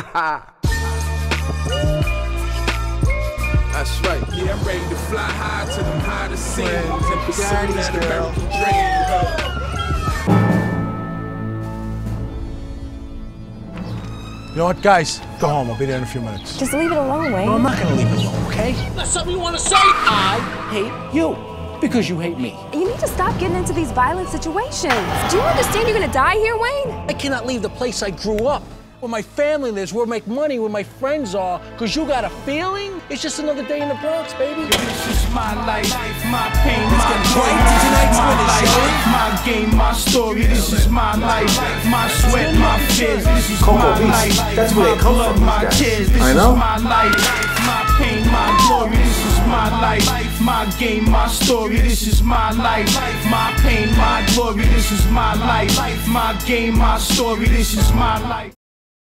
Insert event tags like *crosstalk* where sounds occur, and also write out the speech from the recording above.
*laughs* That's right. Yeah, I'm ready to fly high to them hottest scenes and pursue that. American dream. You know what, guys? Go home. I'll be there in a few minutes. Just leave it alone, Wayne. No, I'm not gonna leave it alone, okay? That's something you want to say? I hate you because you hate me. You need to stop getting into these violent situations. Do you understand you're gonna die here, Wayne? I cannot leave the place I grew up, where my family lives, where I make money, where my friends are, because you got a feeling? It's just another day in the Bronx, baby. This is my life, my pain, my joy. right to tonight's my life, my game, my story. This is my life, my sweat, my fears. This is Coco my Beach. life, That's where my they come blood, from, my these guys. tears. This I is my life, my pain, my glory. This is my life, my game, my story. This is my life, my pain, my glory. This is my life, my game, my story. This is my life.